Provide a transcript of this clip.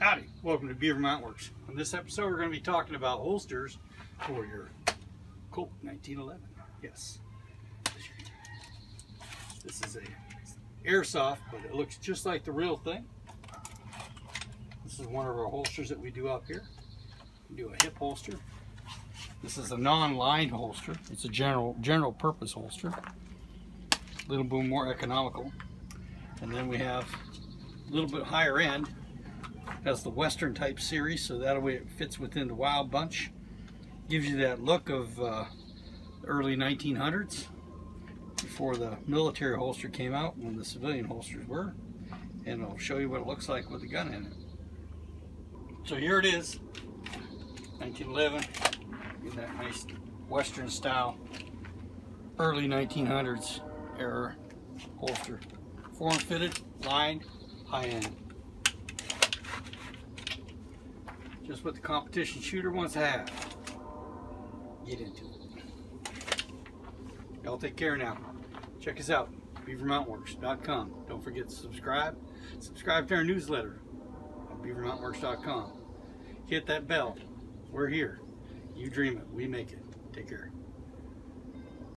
Howdy, welcome to Beaver Mountain Works. On this episode, we're going to be talking about holsters for your Colt 1911. Yes, this is a airsoft, but it looks just like the real thing. This is one of our holsters that we do up here. We do a hip holster. This is a non-lined holster. It's a general general purpose holster. A little bit more economical. And then we have a little bit higher end has the Western type series, so that way it fits within the Wild Bunch. Gives you that look of uh, early 1900s, before the military holster came out, when the civilian holsters were. And I'll show you what it looks like with the gun in it. So here it is, 1911, in that nice Western style, early 1900s era holster. Form fitted, lined, high end. Just what the competition shooter wants to have. Get into it. Y'all take care now. Check us out, beavermountworks.com. Don't forget to subscribe. Subscribe to our newsletter on beavermountainworks.com. Hit that bell. We're here. You dream it. We make it. Take care.